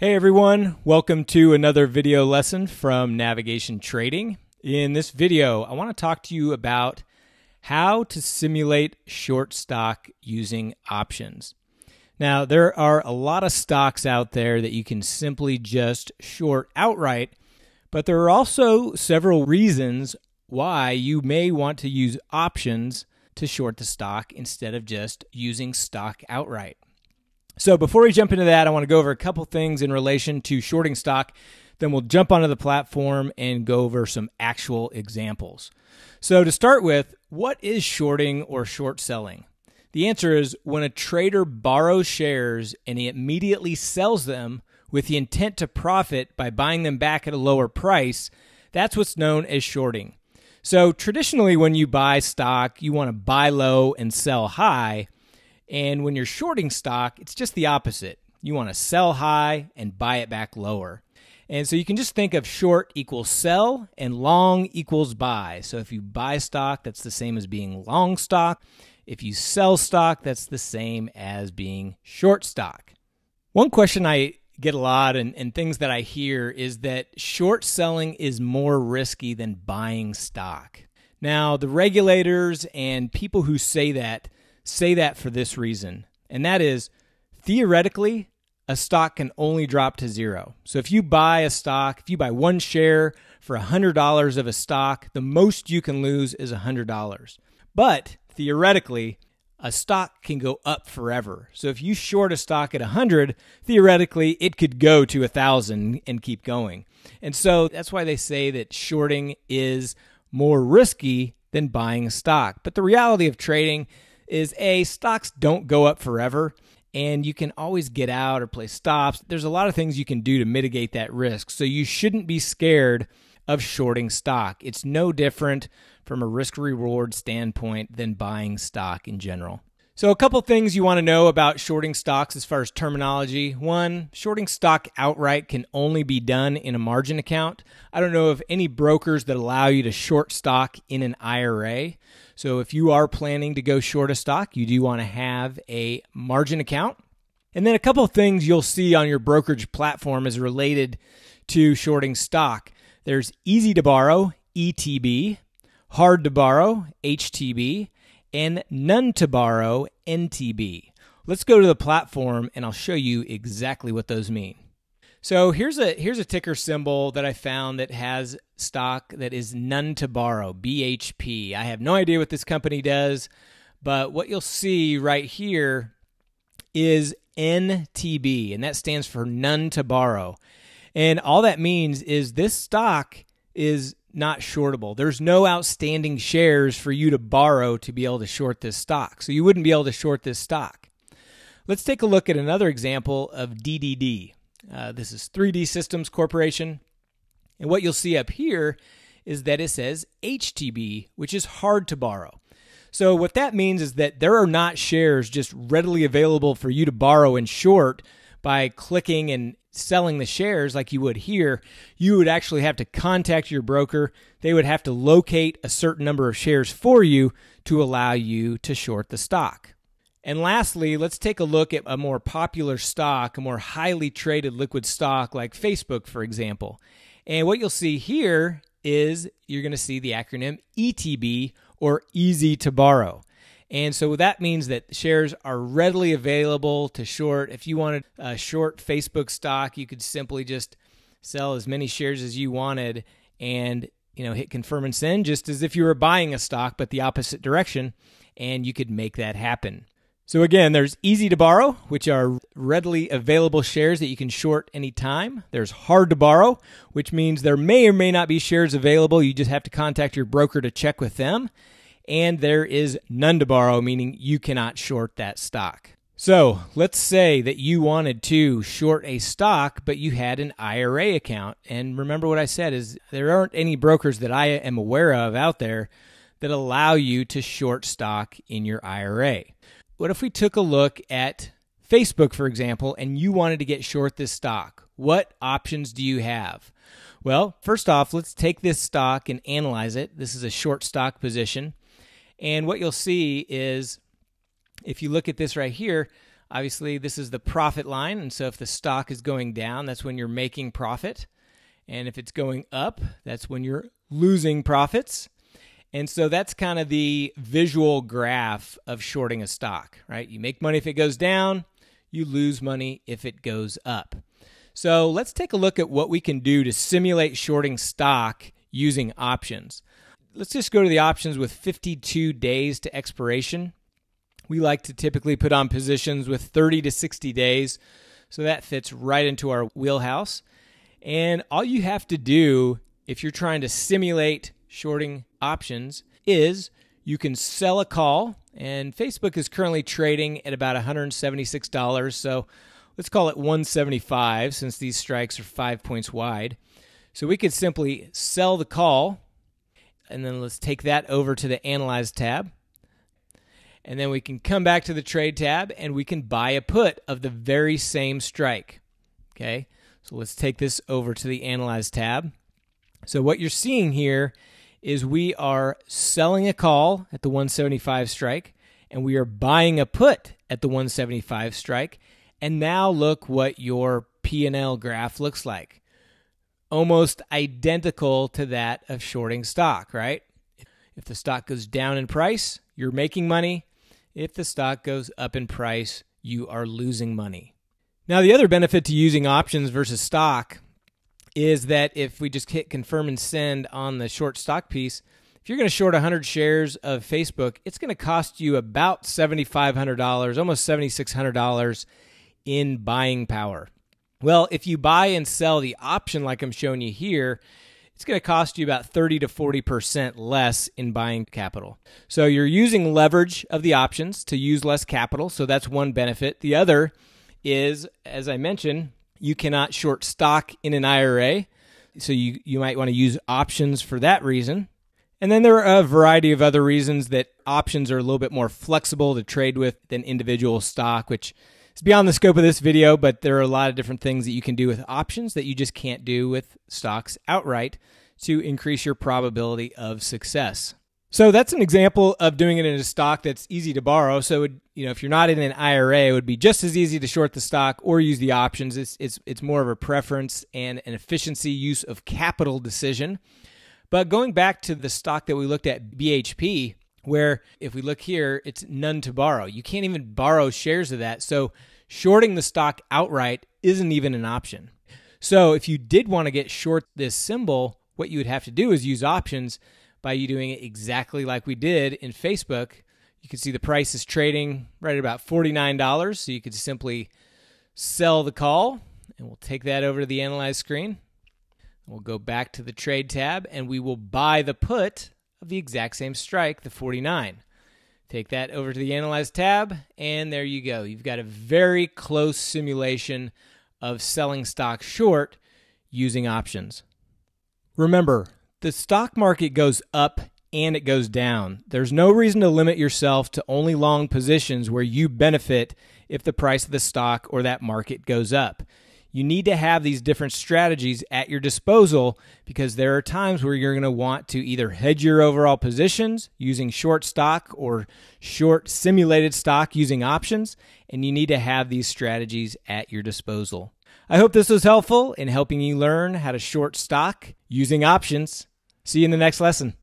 Hey everyone, welcome to another video lesson from Navigation Trading. In this video, I want to talk to you about how to simulate short stock using options. Now, there are a lot of stocks out there that you can simply just short outright, but there are also several reasons why you may want to use options to short the stock instead of just using stock outright. So before we jump into that, I want to go over a couple things in relation to shorting stock. Then we'll jump onto the platform and go over some actual examples. So to start with, what is shorting or short selling? The answer is when a trader borrows shares and he immediately sells them with the intent to profit by buying them back at a lower price, that's what's known as shorting. So traditionally, when you buy stock, you want to buy low and sell high. And when you're shorting stock, it's just the opposite. You want to sell high and buy it back lower. And so you can just think of short equals sell and long equals buy. So if you buy stock, that's the same as being long stock. If you sell stock, that's the same as being short stock. One question I get a lot and, and things that I hear is that short selling is more risky than buying stock. Now, the regulators and people who say that say that for this reason, and that is theoretically, a stock can only drop to zero. So if you buy a stock, if you buy one share for $100 of a stock, the most you can lose is $100. But theoretically, a stock can go up forever. So if you short a stock at 100, theoretically it could go to 1000 and keep going. And so that's why they say that shorting is more risky than buying a stock. But the reality of trading is A, stocks don't go up forever and you can always get out or play stops. There's a lot of things you can do to mitigate that risk. So you shouldn't be scared of shorting stock. It's no different from a risk reward standpoint than buying stock in general. So, a couple things you want to know about shorting stocks as far as terminology. One, shorting stock outright can only be done in a margin account. I don't know of any brokers that allow you to short stock in an IRA. So, if you are planning to go short a stock, you do want to have a margin account. And then a couple things you'll see on your brokerage platform is related to shorting stock. There's easy to borrow, ETB, hard to borrow, HTB and none to borrow NTB. Let's go to the platform and I'll show you exactly what those mean. So here's a here's a ticker symbol that I found that has stock that is none to borrow BHP. I have no idea what this company does, but what you'll see right here is NTB and that stands for none to borrow. And all that means is this stock is not shortable. There's no outstanding shares for you to borrow to be able to short this stock. So you wouldn't be able to short this stock. Let's take a look at another example of DDD. Uh, this is 3D Systems Corporation. And what you'll see up here is that it says HTB, which is hard to borrow. So what that means is that there are not shares just readily available for you to borrow and short by clicking and selling the shares like you would here, you would actually have to contact your broker. They would have to locate a certain number of shares for you to allow you to short the stock. And lastly, let's take a look at a more popular stock, a more highly traded liquid stock like Facebook, for example. And what you'll see here is you're going to see the acronym ETB or easy to borrow. And so that means that shares are readily available to short. If you wanted a short Facebook stock, you could simply just sell as many shares as you wanted and you know hit confirm and send just as if you were buying a stock but the opposite direction and you could make that happen. So again, there's easy to borrow, which are readily available shares that you can short anytime. There's hard to borrow, which means there may or may not be shares available. You just have to contact your broker to check with them and there is none to borrow, meaning you cannot short that stock. So let's say that you wanted to short a stock, but you had an IRA account. And remember what I said is there aren't any brokers that I am aware of out there that allow you to short stock in your IRA. What if we took a look at Facebook, for example, and you wanted to get short this stock? What options do you have? Well, first off, let's take this stock and analyze it. This is a short stock position. And what you'll see is if you look at this right here, Obviously, this is the profit line, and so if the stock is going down, that's when you're making profit. And if it's going up, that's when you're losing profits. And so that's kind of the visual graph of shorting a stock, right? You make money if it goes down, you lose money if it goes up. So let's take a look at what we can do to simulate shorting stock using options. Let's just go to the options with 52 days to expiration. We like to typically put on positions with 30 to 60 days, so that fits right into our wheelhouse. And all you have to do if you're trying to simulate shorting options is you can sell a call, and Facebook is currently trading at about $176. So let's call it 175 since these strikes are five points wide. So we could simply sell the call, and then let's take that over to the Analyze tab. And then we can come back to the Trade tab and we can buy a put of the very same strike. Okay, so let's take this over to the Analyze tab. So what you're seeing here is we are selling a call at the 175 strike and we are buying a put at the 175 strike. And now look what your P&L graph looks like. Almost identical to that of shorting stock, right? If the stock goes down in price, you're making money. If the stock goes up in price, you are losing money. Now, the other benefit to using options versus stock is that if we just hit confirm and send on the short stock piece, if you're going to short 100 shares of Facebook, it's going to cost you about $7,500, almost $7,600 in buying power. Well, if you buy and sell the option like I'm showing you here, it's going to cost you about 30 to 40% less in buying capital. So you're using leverage of the options to use less capital. So that's one benefit. The other is, as I mentioned, you cannot short stock in an IRA. So you, you might want to use options for that reason. And then there are a variety of other reasons that options are a little bit more flexible to trade with than individual stock, which is beyond the scope of this video, but there are a lot of different things that you can do with options that you just can't do with stocks outright to increase your probability of success. So that's an example of doing it in a stock that's easy to borrow. So it, you know, if you're not in an IRA, it would be just as easy to short the stock or use the options. It's it's it's more of a preference and an efficiency use of capital decision. But going back to the stock that we looked at, BHP, where if we look here, it's none to borrow. You can't even borrow shares of that. So shorting the stock outright isn't even an option. So if you did want to get short this symbol, what you would have to do is use options by you doing it exactly like we did in Facebook. You can see the price is trading right at about $49. So you could simply sell the call, and we'll take that over to the Analyze screen. We'll go back to the Trade tab, and we will buy the put of the exact same strike, the 49. Take that over to the Analyze tab, and there you go. You've got a very close simulation of selling stock short using options. Remember, the stock market goes up and it goes down. There's no reason to limit yourself to only long positions where you benefit if the price of the stock or that market goes up. You need to have these different strategies at your disposal because there are times where you're going to want to either hedge your overall positions using short stock or short simulated stock using options, and you need to have these strategies at your disposal. I hope this was helpful in helping you learn how to short stock using options. See you in the next lesson.